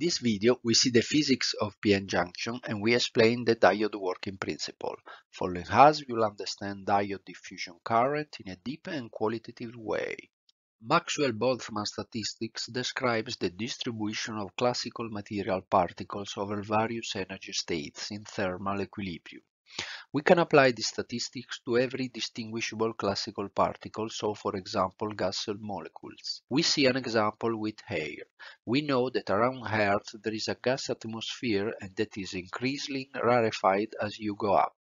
this video we see the physics of p-n junction and we explain the diode working principle. Following us you'll understand diode diffusion current in a deep and qualitative way. Maxwell-Boltzmann statistics describes the distribution of classical material particles over various energy states in thermal equilibrium. We can apply these statistics to every distinguishable classical particle, so for example gas molecules. We see an example with air. We know that around Earth there is a gas atmosphere and that is increasingly rarefied as you go up.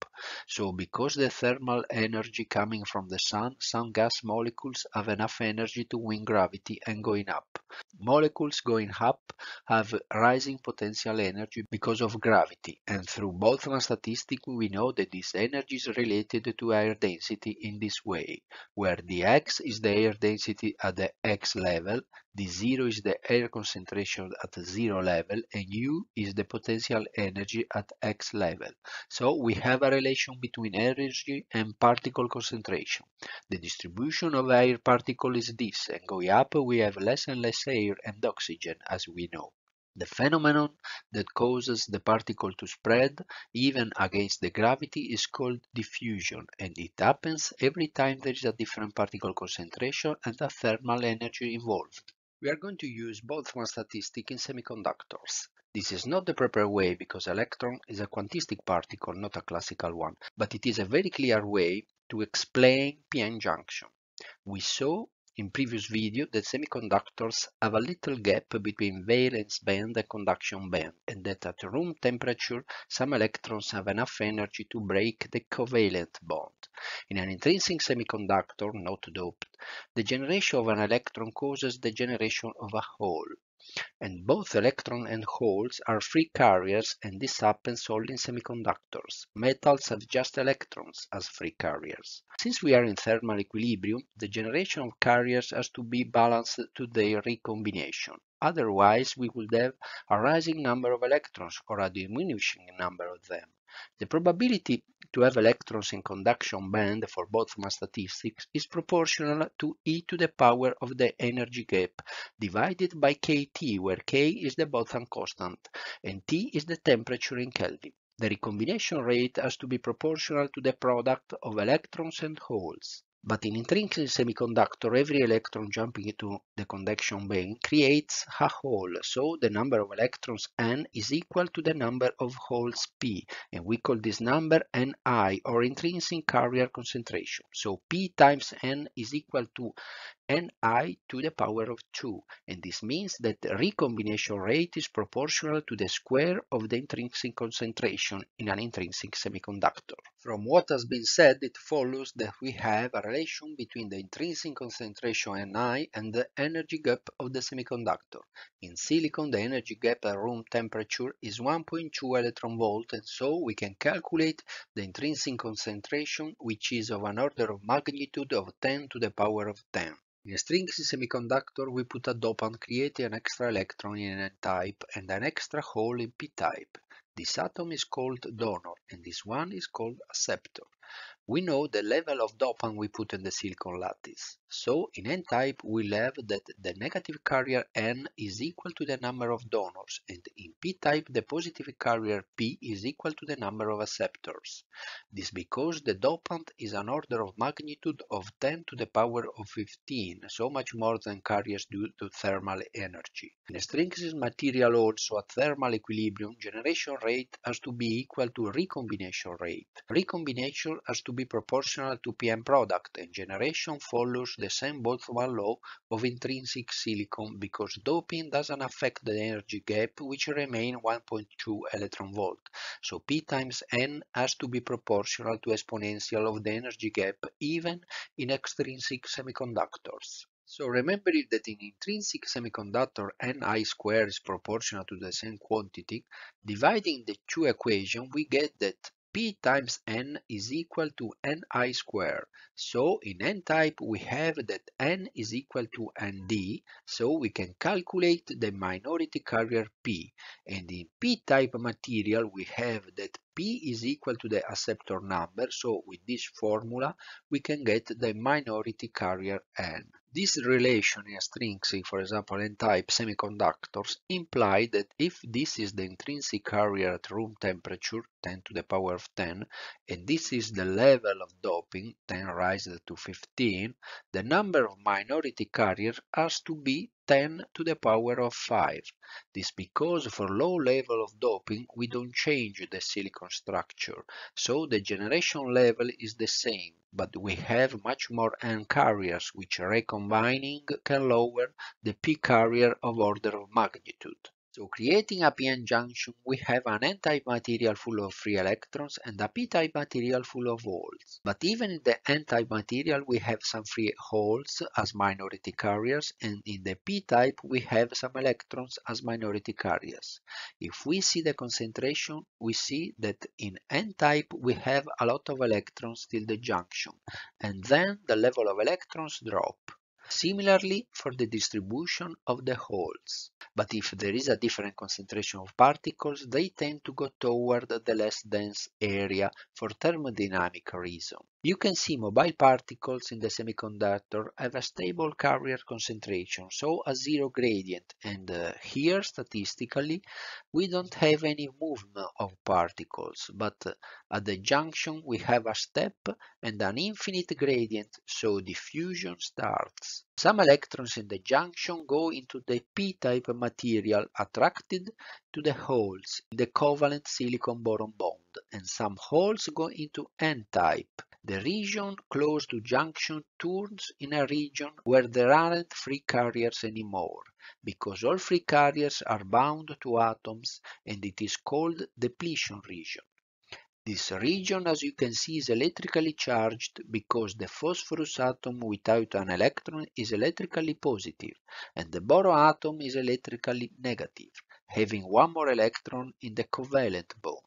So because the thermal energy coming from the sun, some gas molecules have enough energy to win gravity and going up. Molecules going up have rising potential energy because of gravity and through Boltzmann statistics we know that this energy is related to air density in this way, where the x is the air density at the x level, the zero is the air concentration at zero level, and u is the potential energy at x level. So we have a relation between energy and particle concentration. The distribution of air particle is this, and going up we have less and less air and oxygen, as we know. The phenomenon that causes the particle to spread even against the gravity is called diffusion and it happens every time there is a different particle concentration and a thermal energy involved. We are going to use Boltzmann statistic in semiconductors. This is not the proper way because electron is a quantistic particle, not a classical one, but it is a very clear way to explain p-n junction. We saw in previous video that semiconductors have a little gap between valence band and conduction band, and that at room temperature some electrons have enough energy to break the covalent bond. In an intrinsic semiconductor, not doped, the generation of an electron causes the generation of a hole and both electron and holes are free carriers and this happens only in semiconductors. Metals have just electrons as free carriers. Since we are in thermal equilibrium, the generation of carriers has to be balanced to their recombination. Otherwise, we would have a rising number of electrons or a diminishing number of them. The probability to have electrons in conduction band for Boltzmann statistics is proportional to e to the power of the energy gap divided by kT, where k is the Boltzmann constant and T is the temperature in Kelvin. The recombination rate has to be proportional to the product of electrons and holes. But in intrinsic semiconductor, every electron jumping into the conduction band creates a hole, so the number of electrons n is equal to the number of holes p, and we call this number Ni, or intrinsic carrier concentration. So p times n is equal to Ni to the power of 2, and this means that the recombination rate is proportional to the square of the intrinsic concentration in an intrinsic semiconductor. From what has been said, it follows that we have a relation between the intrinsic concentration Ni and the energy gap of the semiconductor. In silicon, the energy gap at room temperature is 1.2 electron volt, and so we can calculate the intrinsic concentration, which is of an order of magnitude of 10 to the power of 10. In extrinsic semiconductor, we put a dopant creating an extra electron in n-type and an extra hole in p-type. This atom is called donor and this one is called acceptor. We know the level of dopant we put in the silicon lattice. So in n-type we'll have that the negative carrier n is equal to the number of donors and in p-type the positive carrier p is equal to the number of acceptors. This because the dopant is an order of magnitude of 10 to the power of 15, so much more than carriers due to thermal energy. In extrinsic material also at thermal equilibrium, generation rate has to be equal to recombination rate. Recombination has to be proportional to p-n product and generation follows the same Boltzmann law of intrinsic silicon because doping doesn't affect the energy gap which remain 1.2 electron volt. So P times N has to be proportional to exponential of the energy gap even in extrinsic semiconductors. So remember that in intrinsic semiconductor Ni square is proportional to the same quantity, dividing the two equations we get that P times N is equal to Ni square. So in N-type we have that N is equal to Nd, so we can calculate the minority carrier P. And in P-type material we have that P is equal to the acceptor number, so with this formula we can get the minority carrier N. This relation in extrinsic, for example, n-type semiconductors, imply that if this is the intrinsic carrier at room temperature, 10 to the power of 10, and this is the level of doping, 10 raised to 15, the number of minority carriers has to be 10 to the power of 5. This because for low level of doping we don't change the silicon structure, so the generation level is the same, but we have much more N carriers which recombining can lower the P carrier of order of magnitude. So creating a p-n junction, we have an n-type material full of free electrons and a p-type material full of holes. But even in the n-type material, we have some free holes as minority carriers, and in the p-type, we have some electrons as minority carriers. If we see the concentration, we see that in n-type, we have a lot of electrons till the junction, and then the level of electrons drop. Similarly for the distribution of the holes. But if there is a different concentration of particles, they tend to go toward the less dense area for thermodynamic reasons. You can see mobile particles in the semiconductor have a stable carrier concentration, so a zero gradient, and uh, here statistically we don't have any movement of particles, but uh, at the junction we have a step and an infinite gradient, so diffusion starts. Some electrons in the junction go into the p-type material attracted to the holes in the covalent silicon-boron bond, and some holes go into n-type the region close to junction turns in a region where there aren't free carriers anymore, because all free carriers are bound to atoms and it is called depletion region. This region, as you can see, is electrically charged because the phosphorus atom without an electron is electrically positive and the boron atom is electrically negative, having one more electron in the covalent bond.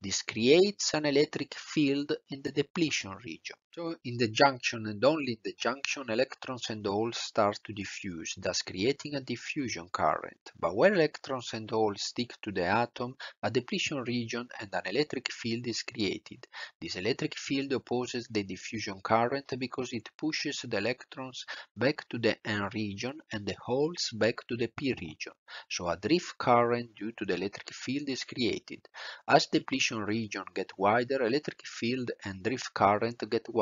This creates an electric field in the depletion region. So in the junction and only in the junction electrons and holes start to diffuse, thus creating a diffusion current. But where electrons and holes stick to the atom, a depletion region and an electric field is created. This electric field opposes the diffusion current because it pushes the electrons back to the N region and the holes back to the P region. So a drift current due to the electric field is created. As depletion region get wider, electric field and drift current get wider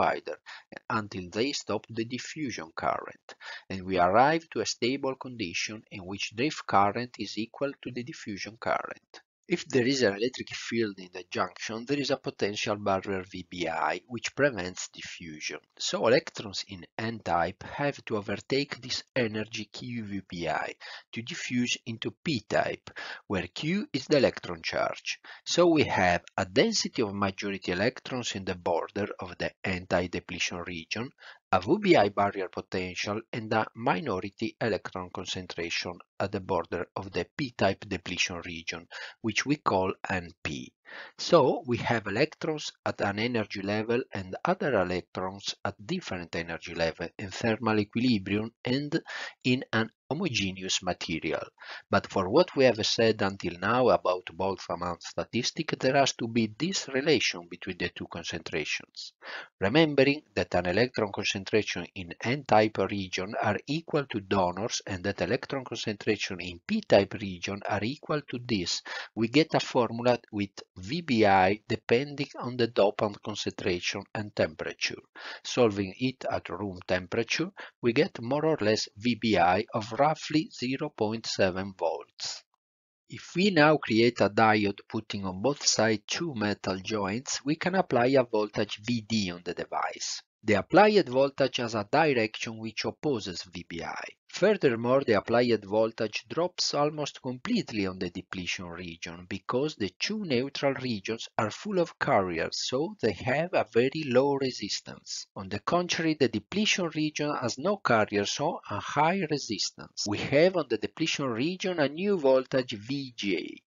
until they stop the diffusion current, and we arrive to a stable condition in which drift current is equal to the diffusion current. If there is an electric field in the junction, there is a potential barrier VBI which prevents diffusion. So electrons in n-type have to overtake this energy QVBI to diffuse into p-type, where Q is the electron charge. So we have a density of majority electrons in the border of the n-type depletion region, a VBI barrier potential and a minority electron concentration at the border of the p-type depletion region, which we call NP. So we have electrons at an energy level and other electrons at different energy level in thermal equilibrium and in an Mm-hmm. homogeneous material. But for what we have said until now about Boltzmann statistic, there has to be this relation between the two concentrations. Remembering that an electron concentration in n-type region are equal to donors and that electron concentration in p-type region are equal to this, we get a formula with VBI depending on the dopant concentration and temperature. Solving it at room temperature, we get more or less VBI of roughly 0.7 volts. If we now create a diode putting on both sides two metal joints, we can apply a voltage VD on the device. The applied voltage has a direction which opposes VBI. Furthermore, the applied voltage drops almost completely on the depletion region because the two neutral regions are full of carriers, so they have a very low resistance. On the contrary, the depletion region has no carriers, so a high resistance. We have on the depletion region a new voltage VJ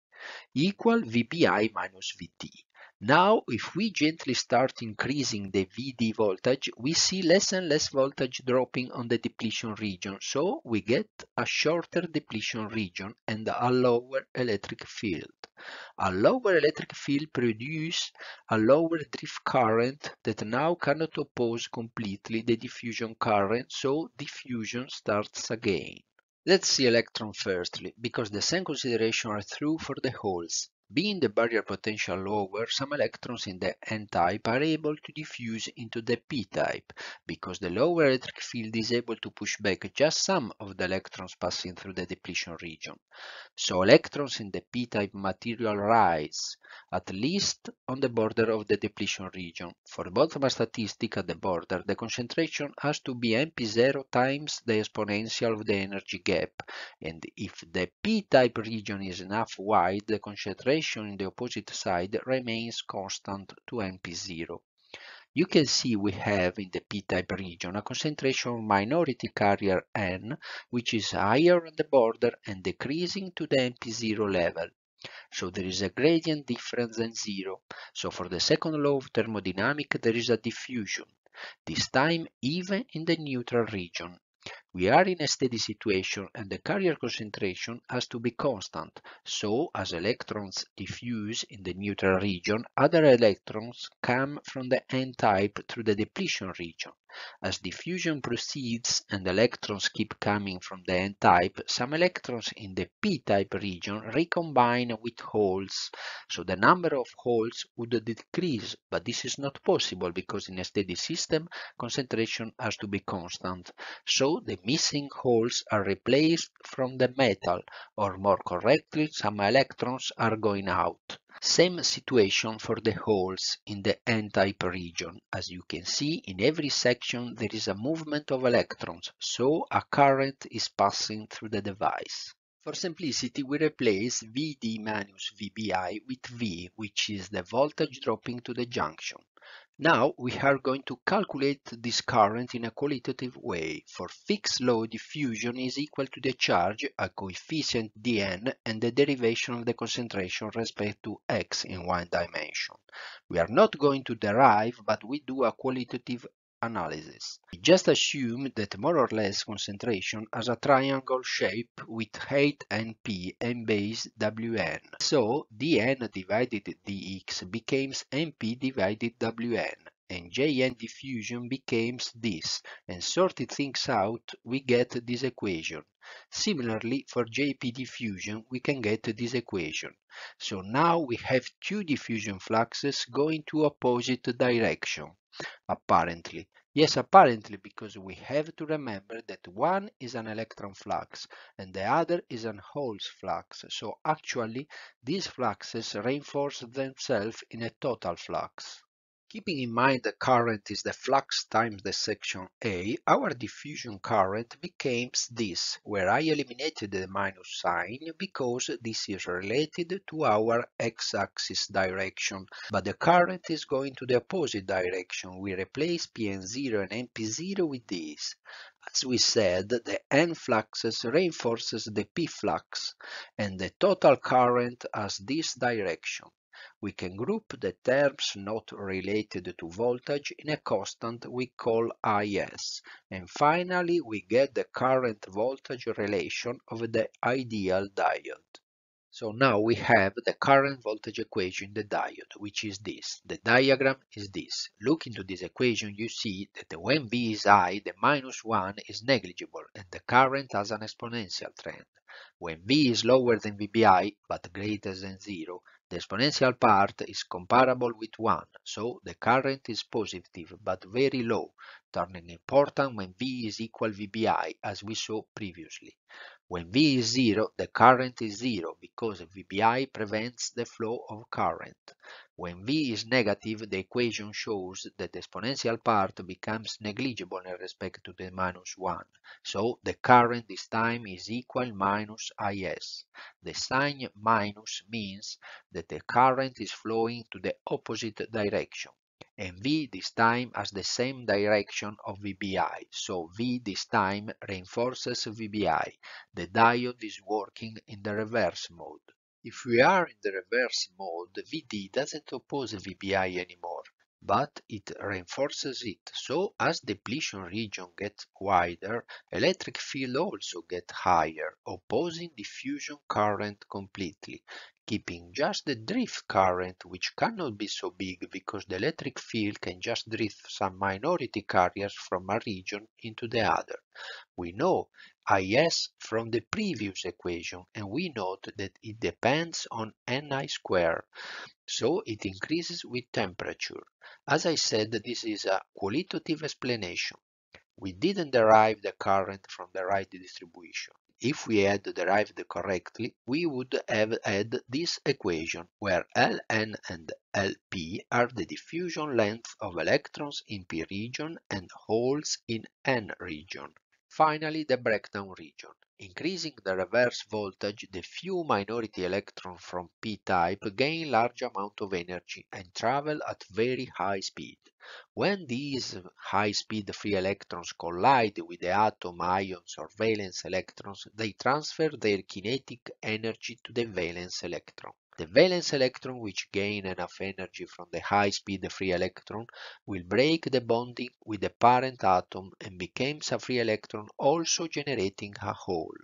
equal VBI minus VD. Now, if we gently start increasing the VD voltage, we see less and less voltage dropping on the depletion region, so we get a shorter depletion region and a lower electric field. A lower electric field produces a lower drift current that now cannot oppose completely the diffusion current, so diffusion starts again. Let's see electron firstly, because the same considerations are true for the holes. Being the barrier potential lower, some electrons in the n-type are able to diffuse into the p-type, because the lower electric field is able to push back just some of the electrons passing through the depletion region. So electrons in the p-type material rise, at least on the border of the depletion region. For Boltzmann statistic at the border, the concentration has to be np0 times the exponential of the energy gap, and if the p-type region is enough wide, the concentration concentration in the opposite side remains constant to np0. You can see we have in the p-type region a concentration of minority carrier n, which is higher on the border and decreasing to the np0 level. So there is a gradient difference than zero. So for the second law of thermodynamics, there is a diffusion, this time even in the neutral region. We are in a steady situation and the carrier concentration has to be constant, so as electrons diffuse in the neutral region, other electrons come from the n-type through the depletion region. As diffusion proceeds and electrons keep coming from the n-type, some electrons in the p-type region recombine with holes, so the number of holes would decrease, but this is not possible because in a steady system concentration has to be constant. So the missing holes are replaced from the metal, or more correctly, some electrons are going out. Same situation for the holes in the n-type region. As you can see, in every section there is a movement of electrons, so a current is passing through the device. For simplicity, we replace Vd minus Vbi with V, which is the voltage dropping to the junction. Now we are going to calculate this current in a qualitative way. For Fick's law diffusion is equal to the charge, a coefficient dn, and the derivation of the concentration respect to x in one dimension. We are not going to derive, but we do a qualitative analysis. We just assume that more or less concentration has a triangle shape with height np and base wn. So dn divided dx becomes np divided wn and Jn diffusion becomes this, and sorting things out, we get this equation. Similarly, for Jp diffusion, we can get this equation. So now we have two diffusion fluxes going to opposite direction apparently. Yes, apparently, because we have to remember that one is an electron flux and the other is an holes flux. So actually, these fluxes reinforce themselves in a total flux. Keeping in mind the current is the flux times the section A, our diffusion current becomes this, where I eliminated the minus sign because this is related to our x-axis direction, but the current is going to the opposite direction. We replace Pn0 and Np0 with this. As we said, the N fluxes reinforces the P flux, and the total current has this direction. We can group the terms not related to voltage in a constant we call IS. And finally, we get the current voltage relation of the ideal diode. So now we have the current voltage equation in the diode, which is this. The diagram is this. Look into this equation, you see that when V is high, the minus 1 is negligible and the current has an exponential trend. When V is lower than VBI, but greater than 0, the exponential part is comparable with 1, so the current is positive but very low, turning important when V is equal VBI as we saw previously. When V is 0, the current is 0 because VBI prevents the flow of current. When V is negative, the equation shows that the exponential part becomes negligible in respect to the minus 1, so the current this time is equal minus IS. The sign minus means that the current is flowing to the opposite direction and V this time has the same direction of VBI, so V this time reinforces VBI. The diode is working in the reverse mode. If we are in the reverse mode, VD doesn't oppose VBI anymore. but it reinforces it. So as depletion region gets wider, electric field also gets higher, opposing diffusion current completely, keeping just the drift current which cannot be so big because the electric field can just drift some minority carriers from a region into the other. We know IS from the previous equation and we note that it depends on Ni square, so it increases with temperature. As I said, this is a qualitative explanation. We didn't derive the current from the right distribution. If we had derived correctly, we would have had this equation, where Ln and Lp are the diffusion length of electrons in p region and holes in n region. Finally, the breakdown region. Increasing the reverse voltage, the few minority electrons from p-type gain large amount of energy and travel at very high speed. When these high-speed free electrons collide with the atom ions or valence electrons, they transfer their kinetic energy to the valence electron. The valence electron, which gain enough energy from the high-speed free electron, will break the bonding with the parent atom and becomes a free electron also generating a hole.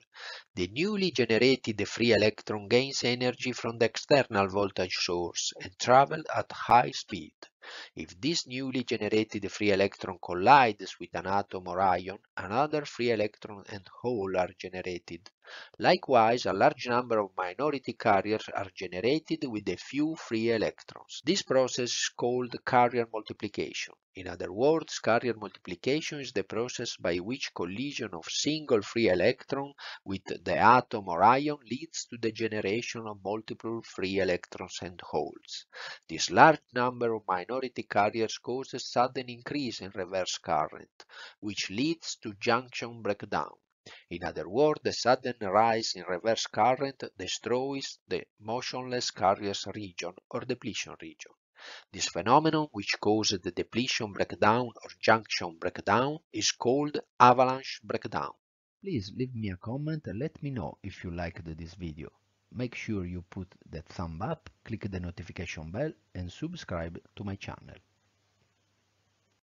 The newly generated free electron gains energy from the external voltage source and travels at high speed. If this newly generated free electron collides with an atom or ion, another free electron and hole are generated. Likewise, a large number of minority carriers are generated with a few free electrons. This process is called carrier multiplication. In other words, carrier multiplication is the process by which collision of single free electron with the atom or ion leads to the generation of multiple free electrons and holes. This large number of minority carriers causes sudden increase in reverse current, which leads to junction breakdown. In other words, the sudden rise in reverse current destroys the motionless carriers region or depletion region. This phenomenon, which causes the depletion breakdown or junction breakdown, is called avalanche breakdown. Please leave me a comment and let me know if you liked this video. Make sure you put that thumb up, click the notification bell and subscribe to my channel.